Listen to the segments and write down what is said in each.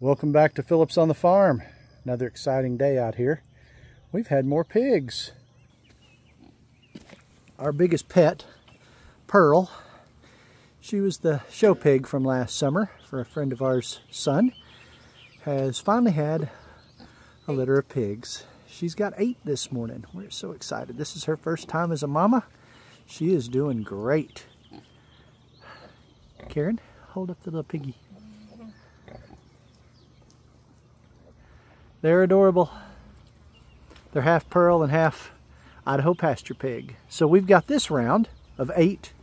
Welcome back to Phillips on the Farm. Another exciting day out here. We've had more pigs. Our biggest pet, Pearl, she was the show pig from last summer for a friend of ours' son, has finally had a litter of pigs. She's got eight this morning. We're so excited. This is her first time as a mama. She is doing great. Karen, hold up the little piggy. They're adorable. They're half pearl and half Idaho pasture pig. So we've got this round of eight.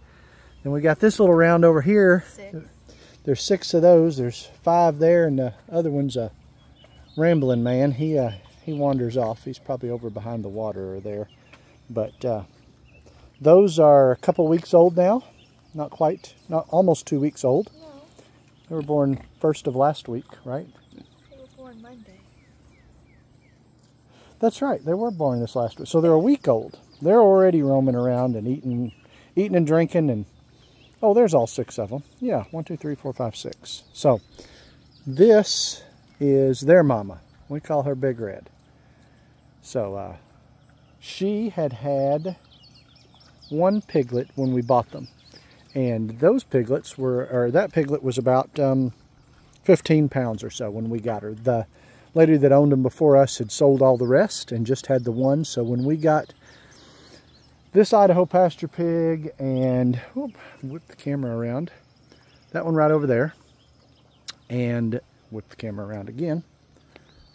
And we got this little round over here. Six. There's six of those. There's five there and the other one's a rambling man. He uh, he wanders off. He's probably over behind the water or there. But uh, those are a couple weeks old now. Not quite, not almost two weeks old. No, They were born first of last week, right? they were born Monday. That's right. They were born this last week. So they're a week old. They're already roaming around and eating, eating and drinking. And oh, there's all six of them. Yeah, one, two, three, four, five, six. So this is their mama. We call her Big Red. So uh, she had had one piglet when we bought them, and those piglets were, or that piglet was about um, 15 pounds or so when we got her. The lady that owned them before us had sold all the rest and just had the one. So when we got this Idaho pasture pig and whoop, whip the camera around, that one right over there, and whip the camera around again,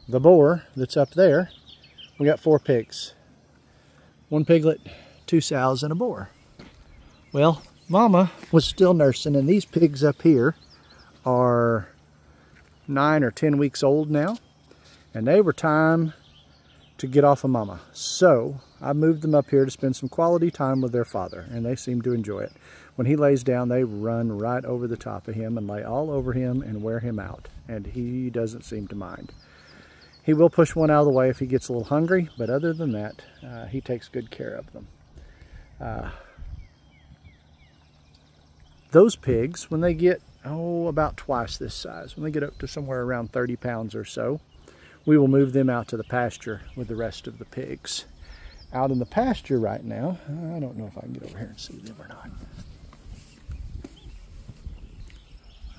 the boar that's up there, we got four pigs. One piglet, two sows, and a boar. Well, Mama was still nursing, and these pigs up here are nine or ten weeks old now and they were time to get off of mama. So I moved them up here to spend some quality time with their father and they seem to enjoy it. When he lays down, they run right over the top of him and lay all over him and wear him out and he doesn't seem to mind. He will push one out of the way if he gets a little hungry, but other than that, uh, he takes good care of them. Uh, those pigs, when they get, oh, about twice this size, when they get up to somewhere around 30 pounds or so, we will move them out to the pasture with the rest of the pigs. Out in the pasture right now, I don't know if I can get over here and see them or not.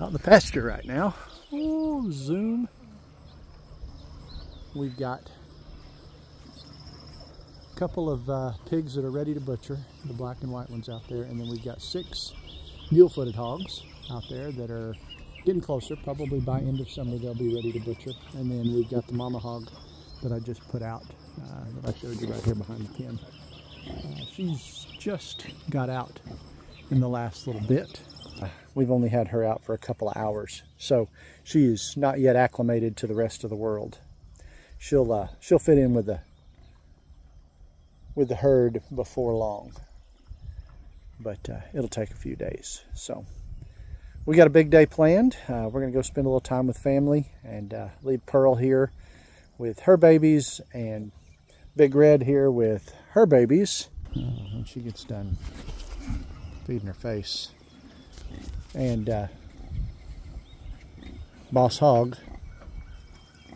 Out in the pasture right now, oh, zoom. We've got a couple of uh, pigs that are ready to butcher, the black and white ones out there, and then we've got six mule-footed hogs out there that are getting closer. Probably by end of summer they'll be ready to butcher. And then we've got the mama hog that I just put out uh, that I showed you right here behind the pen. Uh, she's just got out in the last little bit. We've only had her out for a couple of hours, so she is not yet acclimated to the rest of the world. She'll uh, she'll fit in with the with the herd before long, but uh, it'll take a few days. So we got a big day planned. Uh, we're going to go spend a little time with family and uh, leave Pearl here with her babies and Big Red here with her babies. Uh, when she gets done feeding her face. And uh, Boss Hog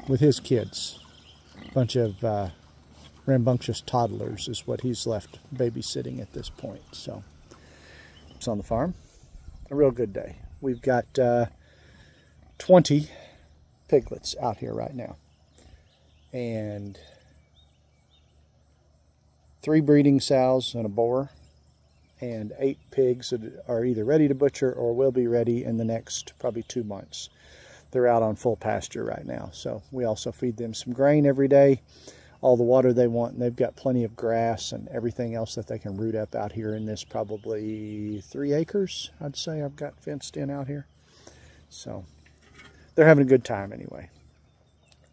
with his kids. Bunch of uh, rambunctious toddlers is what he's left babysitting at this point. So it's on the farm. A real good day. We've got uh, 20 piglets out here right now. And three breeding sows and a boar. And eight pigs that are either ready to butcher or will be ready in the next probably two months. They're out on full pasture right now. So we also feed them some grain every day all the water they want, and they've got plenty of grass and everything else that they can root up out here in this probably three acres, I'd say I've got fenced in out here. So they're having a good time anyway.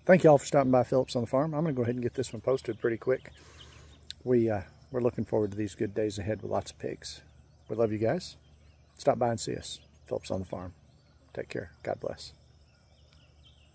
Thank you all for stopping by Phillips on the farm. I'm going to go ahead and get this one posted pretty quick. We, uh, we're looking forward to these good days ahead with lots of pigs. We love you guys. Stop by and see us. Phillips on the farm. Take care. God bless.